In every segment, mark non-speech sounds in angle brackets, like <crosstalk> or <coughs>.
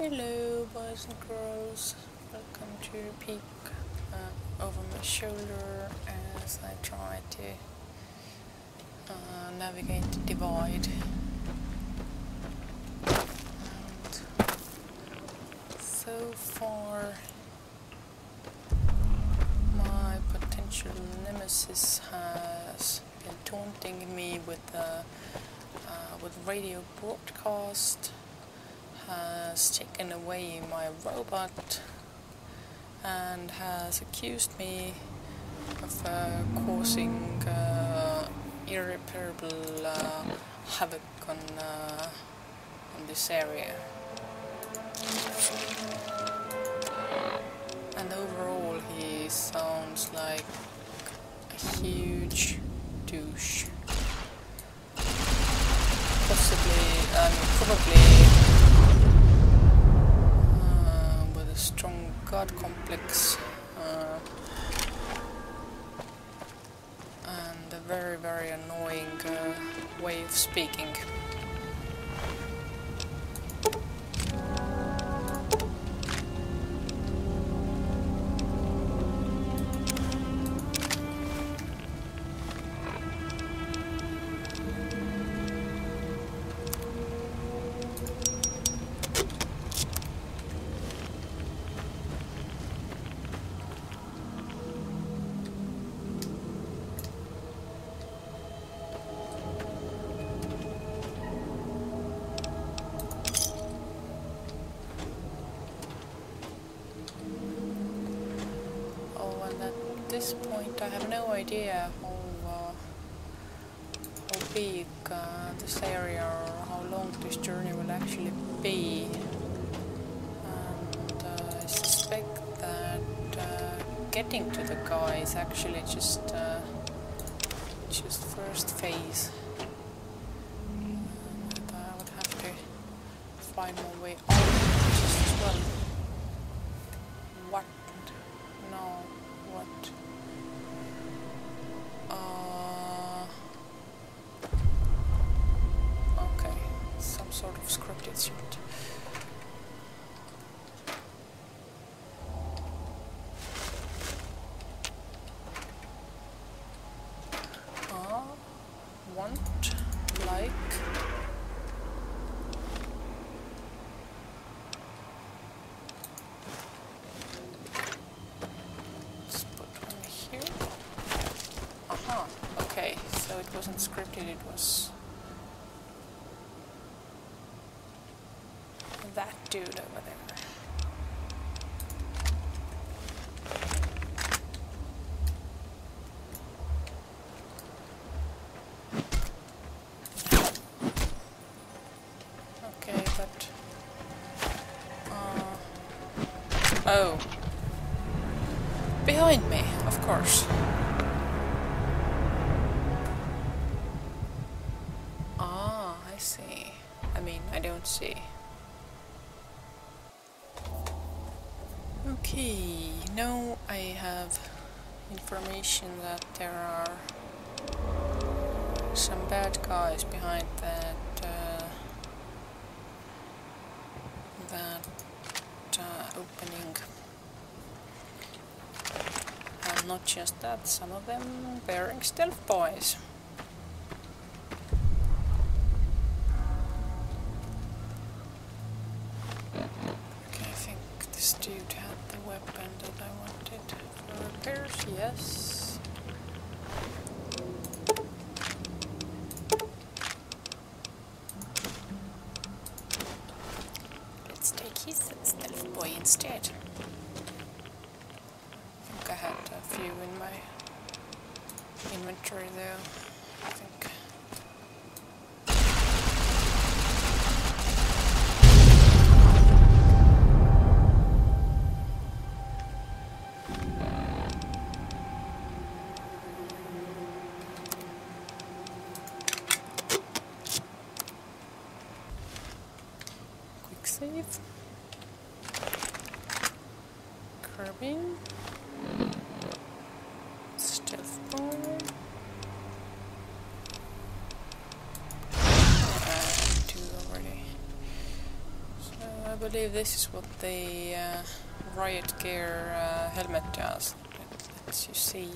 Hello, boys and girls. Welcome to peek uh, over my shoulder as I try to uh, navigate the divide. And so far, my potential nemesis has been taunting me with uh, uh, with radio broadcast has taken away my robot and has accused me of uh, causing uh, irreparable uh, havoc on, uh, on this area. And overall, he sounds like a huge douche. Possibly, um, probably god complex uh, and a very very annoying uh, way of speaking. This point I have no idea how, uh, how big uh, this area or how long this journey will actually be. And uh, I suspect that uh, getting to the guy is actually just uh, just first phase. Want, like. Let's put one here. Aha, okay, so it wasn't scripted, it was that dude over there. Okay, but... Uh, oh. Behind me, of course. Ah, I see. I mean, I don't see. Okay, now I have information that there are some bad guys behind that uh, that opening. And not just that, some of them wearing stealth boys. Okay, I think this dude had the weapon that I wanted for repairs, yes. Let's take his stealth boy instead. I think I had a few in my inventory there. I think. Quick save. Carbine. Stealth bomb. Uh, two already. So I believe this is what the uh, riot gear uh, helmet does. Lets you see.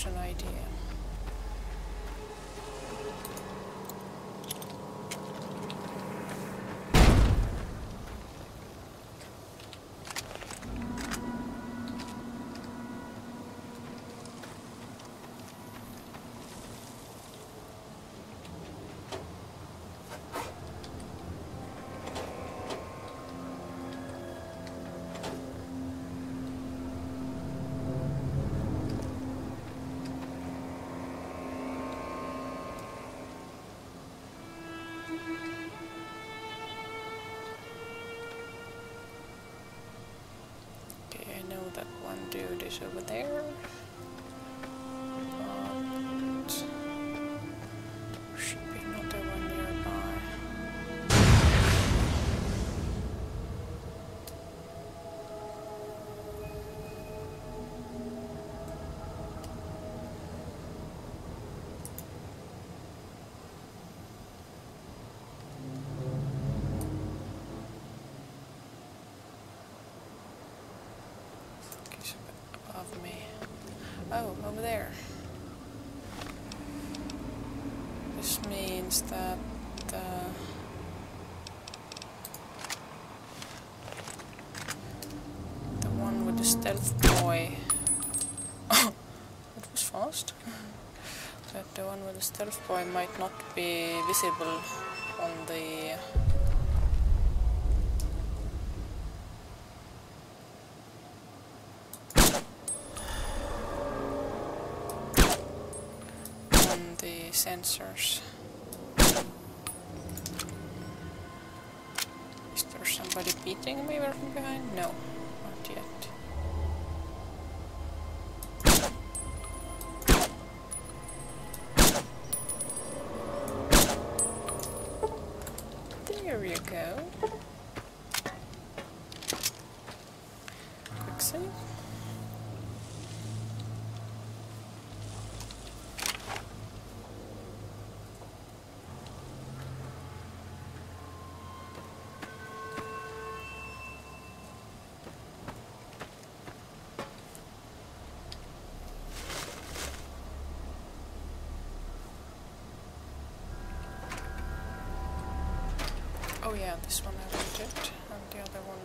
So an idea. Know that one dude is over there. Me. Oh, over there. This means that uh, the one with the stealth boy. <coughs> That was fast. that the one with the stealth boy might not be visible on the on Is there somebody beating me from behind? No, yeah, this one I looted, and the other one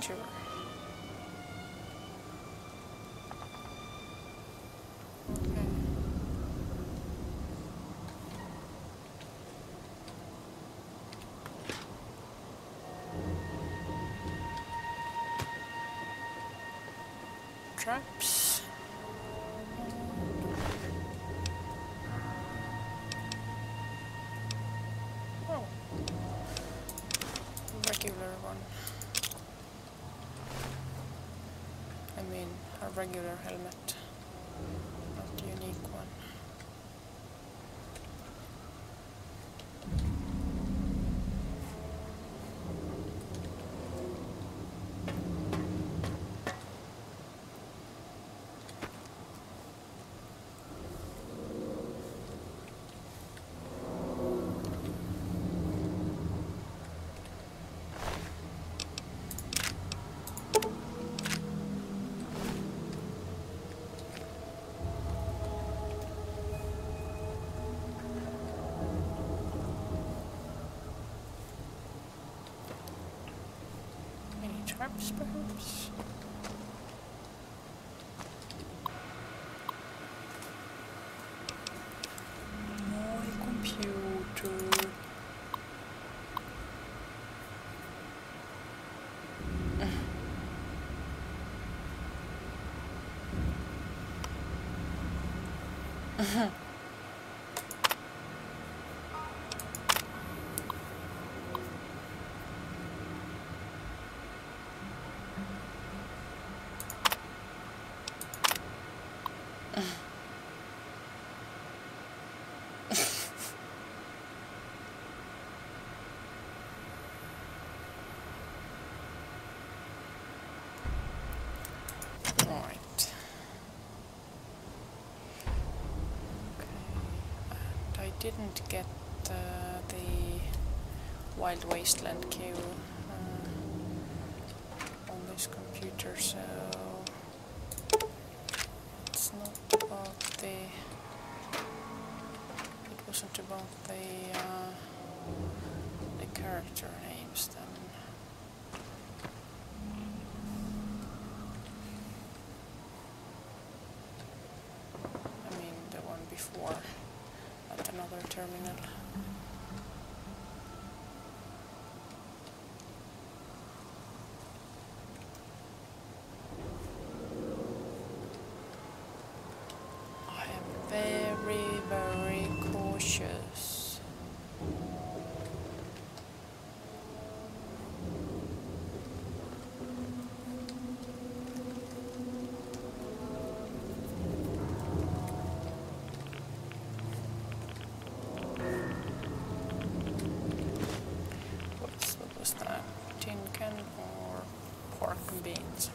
danger. Traps. A helmet, not a unique one. Traps, perhaps? My computer. Right. <laughs> Okay. And I didn't get uh, the Wild Wasteland cue uh, on this computer, so it's not about the. It wasn't about the uh, the character names then. I mean the one before at another terminal. I am very, very cautious. What's, what was that? Tin can or pork and beans?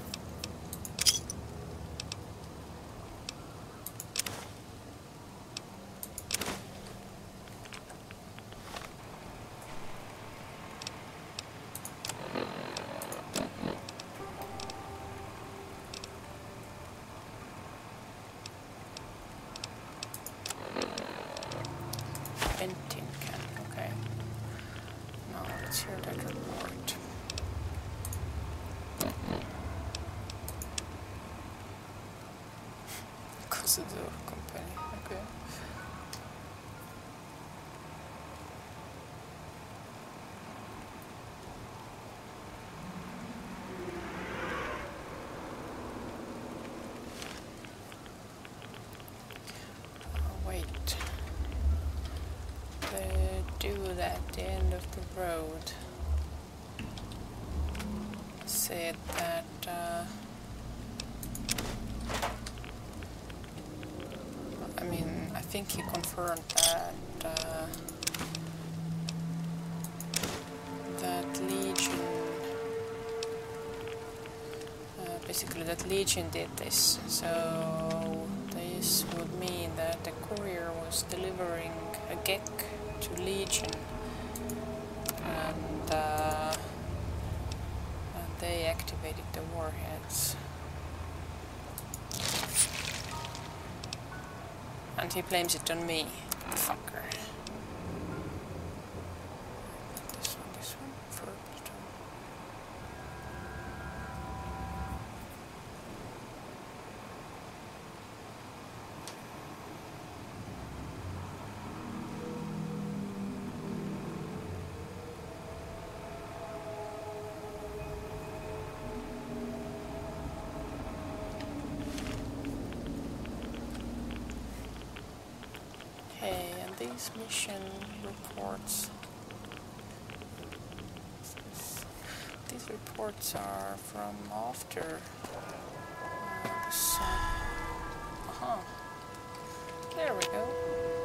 And tin can, okay. Let's hear that report. Consider company, okay. Oh, wait. The dude at the end of the road. Said that uh, I mean I think he confirmed that uh, that Legion uh, basically that Legion did this. So this would mean that the courier was delivering a GEC to Legion and, uh, and they activated the warheads. And he blames it on me, fucker. These mission reports. These reports are from after uh, the sun. Aha. There we go.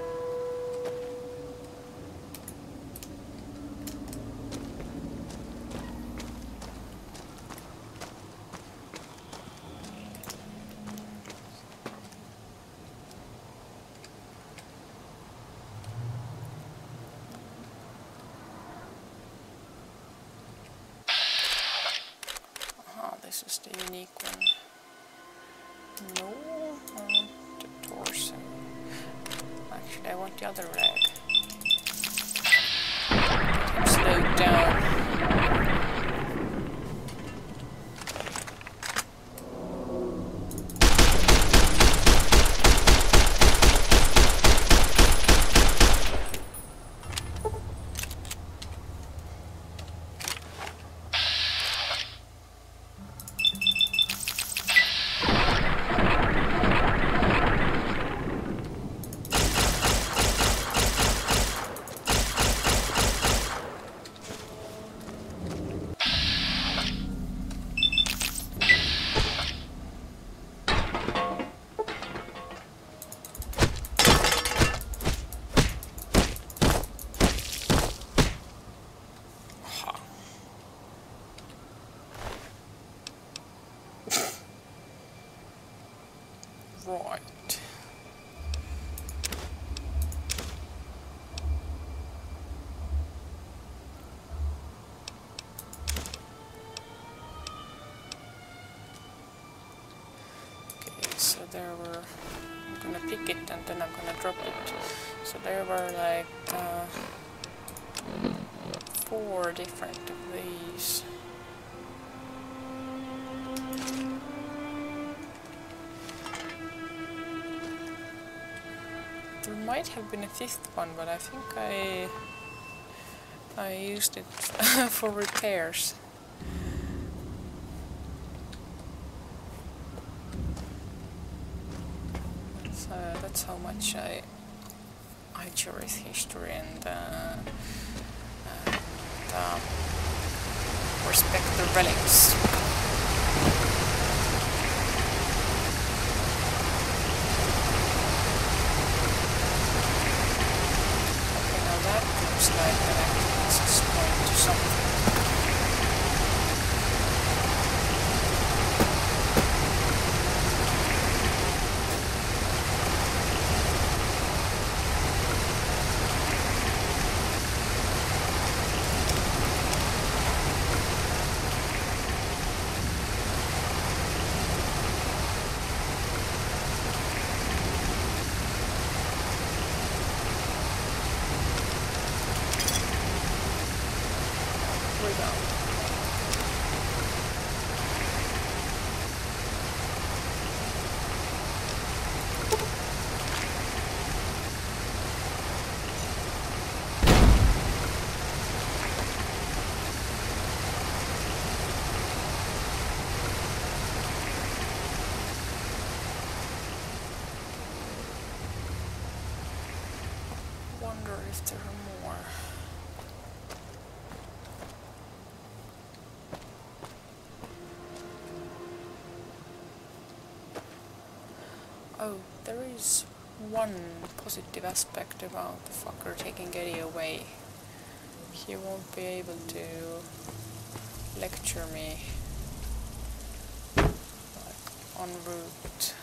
This is the unique one. No, I want the torso. Actually, I want the other leg. I'm down. So there were. I'm gonna pick it and then I'm gonna drop it. So there were like uh, four different of these. There might have been a fifth one, but I think I I used it <laughs> for repairs. That's, how much I I cherish history and, uh, and um, respect the relics. Okay, now that looks like an access point to something. We're down. Wonder if there are more. Oh, there is one positive aspect about the fucker taking ED-E away. He won't be able to lecture me like, en route.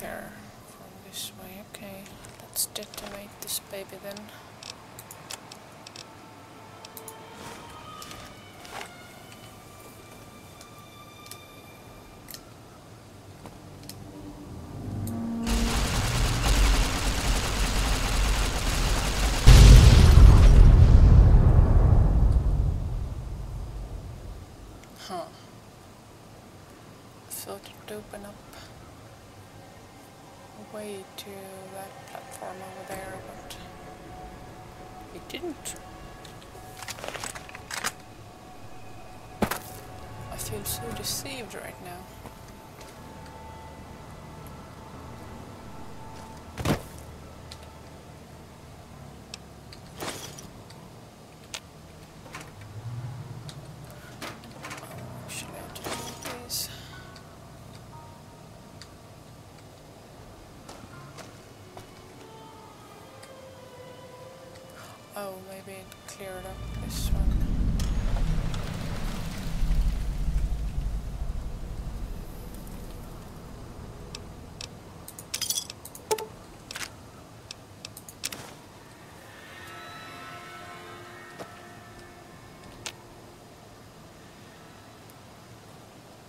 there from this way. Okay, let's detonate this baby then. maybe clear it up this one.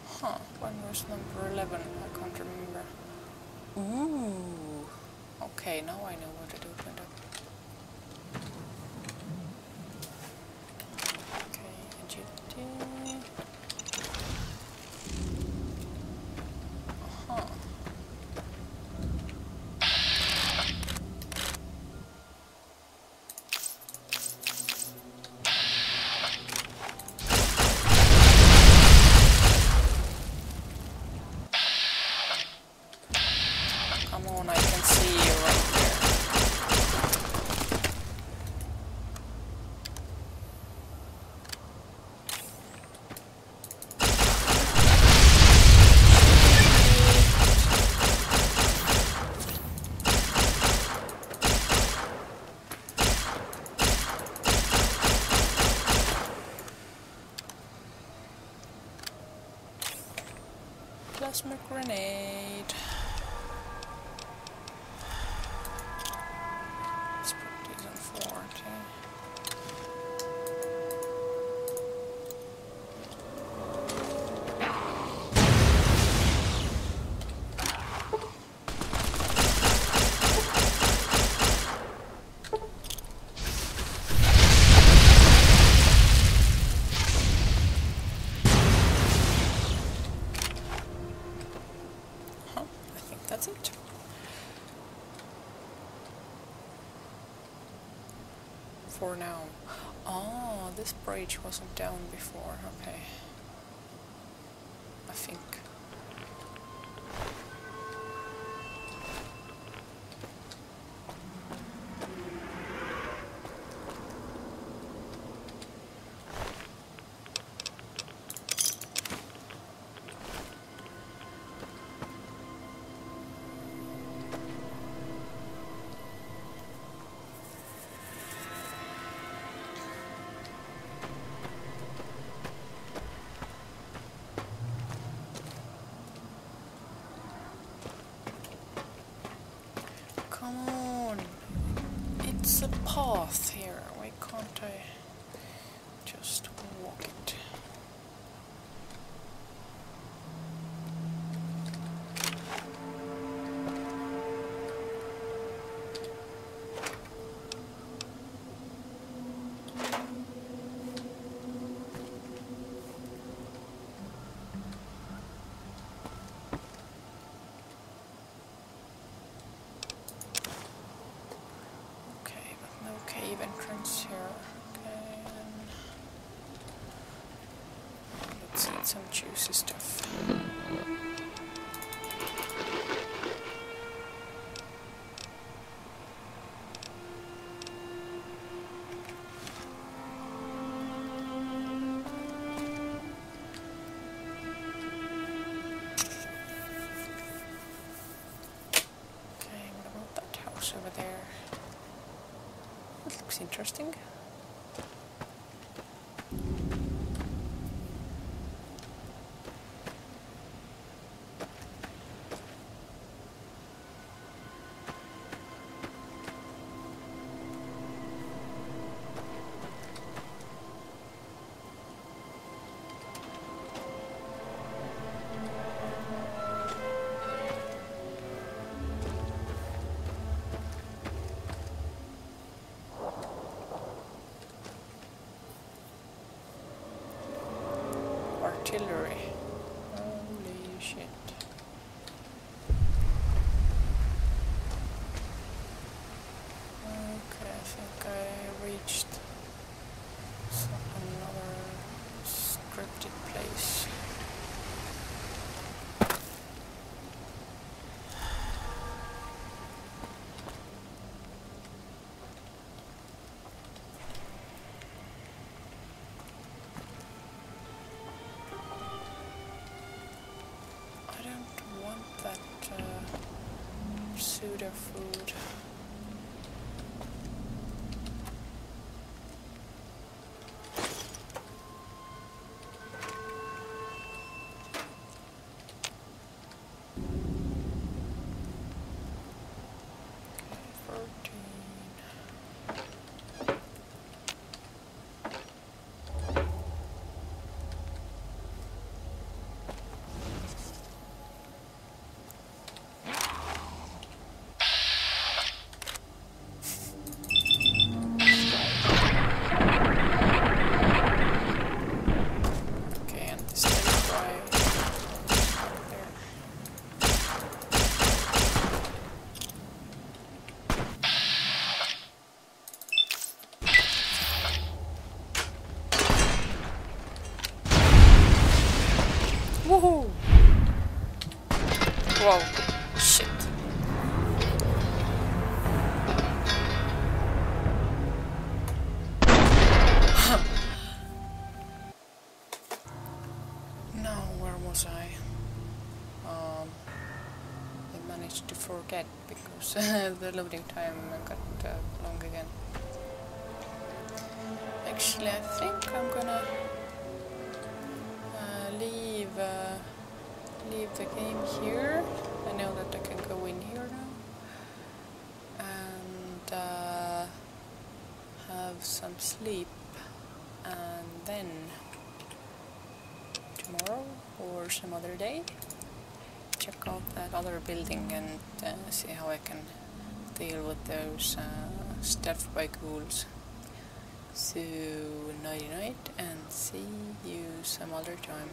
Huh, when was number 11? I can't remember. Ooh. Okay, now I know buttons here. Okay. Let's eat some juicy stuff. Artillery. Pseudo food. Fourteen. Okay, and this is right there. Woohoo! Whoa, shit. <coughs> Now, where was I? Um, I managed to forget because <laughs> the loading time got uh, long again. Actually, I think I'm gonna uh, leave uh, leave the game here. I know that I can go in here now and uh, have some sleep, and then tomorrow or some other day check out that other building and uh, see how I can deal with those uh, stealth boy ghouls. So nighty night and see you some other time.